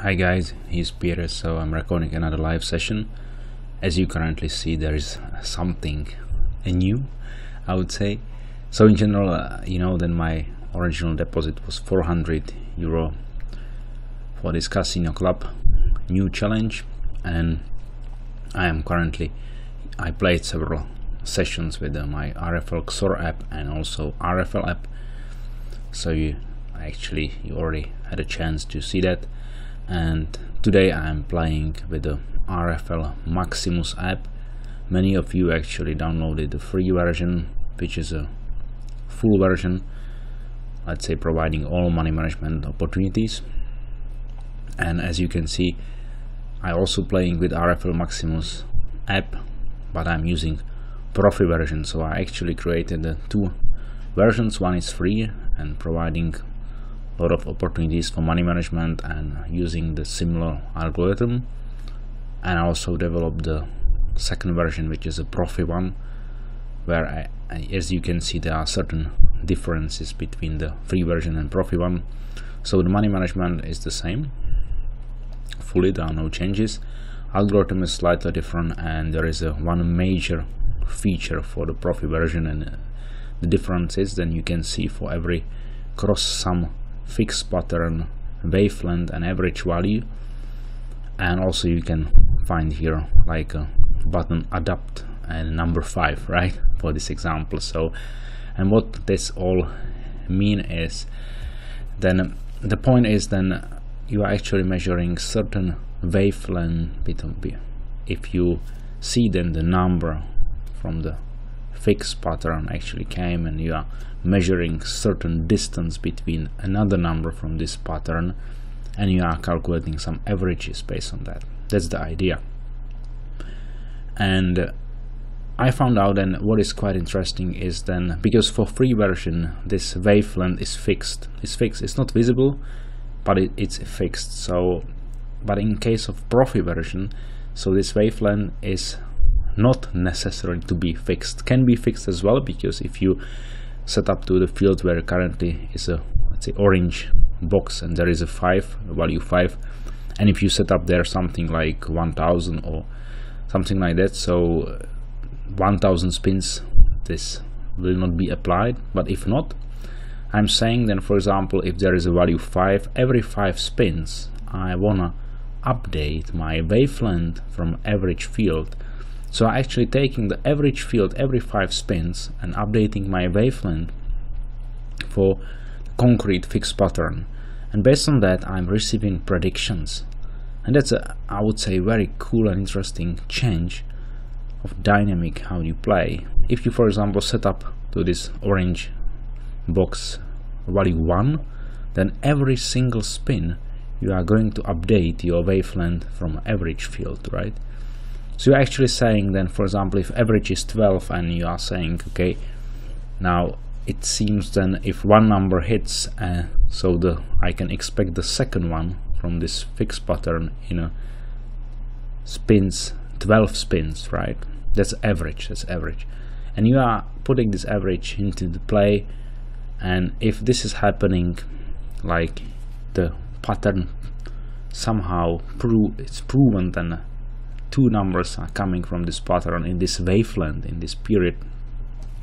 Hi guys, here's Peter. So I'm recording another live session. As you currently see, there is something new, I would say. So in general, uh, you know, then my original deposit was 400 euro for this casino club new challenge, and I am currently I played several sessions with uh, my RFL XOR app and also RFL app. So you actually you already had a chance to see that and today I'm playing with the RFL Maximus app. Many of you actually downloaded the free version, which is a full version, let's say providing all money management opportunities. And as you can see, I also playing with RFL Maximus app, but I'm using Profi version. So I actually created the two versions. One is free and providing a lot of opportunities for money management and using the similar algorithm. And I also developed the second version which is a profi one where I, I, as you can see there are certain differences between the free version and profi one. So the money management is the same. Fully there are no changes. Algorithm is slightly different and there is a one major feature for the profi version and uh, the difference is then you can see for every cross sum fixed pattern wavelength and average value. And also you can find here like a button adapt and number five right for this example. So and what this all mean is then the point is then you are actually measuring certain wavelength if you see then the number from the fixed pattern actually came and you are measuring certain distance between another number from this pattern and you are calculating some averages based on that. That's the idea. And I found out and what is quite interesting is then because for free version this wavelength is fixed. It's fixed. It's not visible but it, it's fixed. So but in case of profi version so this wavelength is not necessary to be fixed. Can be fixed as well because if you set up to the field where currently is a let's say orange box and there is a 5 a value 5 and if you set up there something like 1000 or something like that so uh, 1000 spins this will not be applied. But if not I'm saying then for example if there is a value 5 every 5 spins I wanna update my wavelength from average field so actually taking the average field every 5 spins and updating my wavelength for concrete fixed pattern. And based on that I'm receiving predictions. And that's a, I would say, very cool and interesting change of dynamic how you play. If you for example set up to this orange box value 1, then every single spin you are going to update your wavelength from average field, right? So you're actually saying then, for example, if average is 12 and you are saying, okay, now it seems then if one number hits, uh, so the I can expect the second one from this fixed pattern, you know, spins 12 spins, right? That's average, that's average. And you are putting this average into the play and if this is happening like the pattern somehow prove it's proven then two numbers are coming from this pattern in this wavelength in this period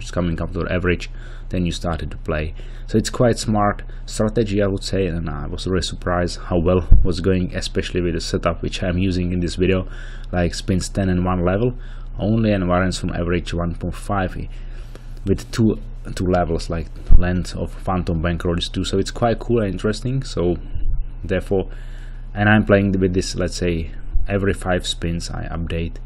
it's coming up to the average then you started to play. So it's quite smart strategy i would say and i was really surprised how well was going especially with the setup which i'm using in this video like spins 10 and 1 level only and variance from average 1.5 with two two levels like length of phantom bankroll is 2 so it's quite cool and interesting so therefore and i'm playing with this let's say every five spins I update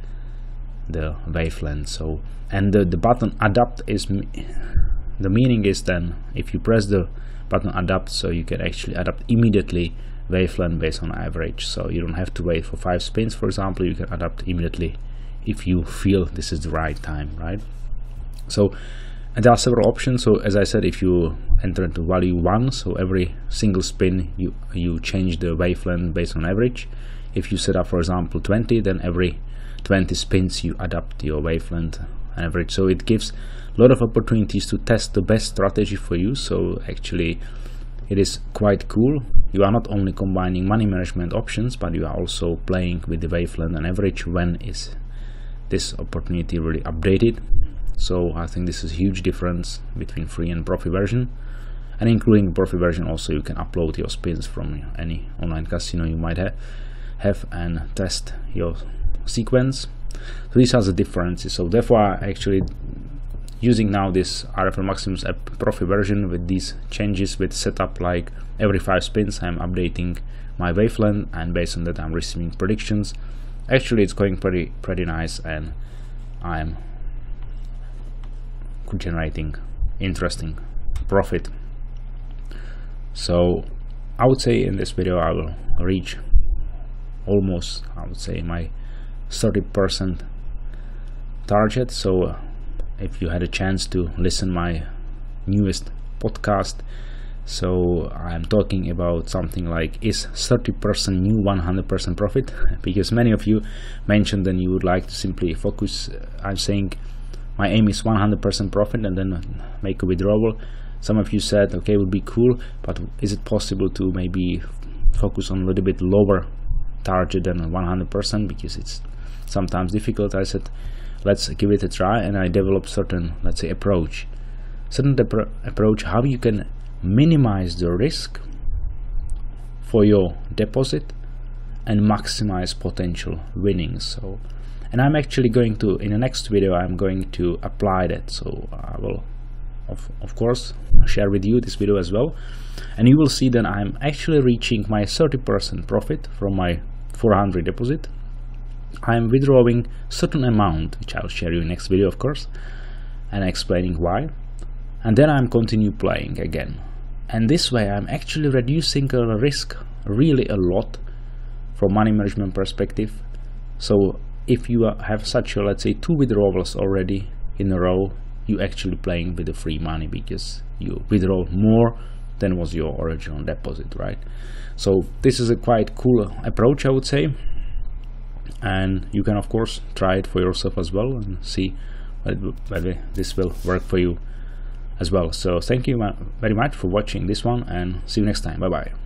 the wavelength. So and the, the button adapt is the meaning is then if you press the button adapt so you can actually adapt immediately wavelength based on average. So you don't have to wait for five spins for example you can adapt immediately if you feel this is the right time right? So and there are several options. So as i said if you enter into value one so every single spin you you change the wavelength based on average if you set up for example 20 then every 20 spins you adapt your wavelength and average. So it gives a lot of opportunities to test the best strategy for you. So actually it is quite cool. You are not only combining money management options but you are also playing with the wavelength and average when is this opportunity really updated. So I think this is a huge difference between free and profi version. And including profi version also you can upload your spins from any online casino you might have have and test your sequence. So these are the differences so therefore I actually using now this RFL Maximus app profi version with these changes with setup like every five spins I'm updating my wavelength and based on that I'm receiving predictions. Actually it's going pretty pretty nice and I'm generating interesting profit. So I would say in this video I will reach almost I would say my 30% target. So uh, if you had a chance to listen my newest podcast so i'm talking about something like is 30% new 100% profit? Because many of you mentioned that you would like to simply focus uh, i'm saying my aim is 100% profit and then make a withdrawal. Some of you said okay would be cool but is it possible to maybe focus on a little bit lower target than 100% because it's sometimes difficult. I said let's give it a try and I develop certain let's say approach. Certain approach how you can minimize the risk for your deposit and maximize potential winnings. So and I'm actually going to in the next video I'm going to apply that. So I will of, of course share with you this video as well. And you will see that I'm actually reaching my 30% profit from my 400 deposit. I'm withdrawing certain amount which I'll share you in next video of course and explaining why. And then I'm continue playing again. And this way I'm actually reducing the risk really a lot from money management perspective. So if you have such a let's say two withdrawals already in a row you actually playing with the free money because you withdraw more than was your original deposit right? So this is a quite cool approach I would say. And you can of course try it for yourself as well and see whether this will work for you as well. So thank you very much for watching this one and see you next time. Bye bye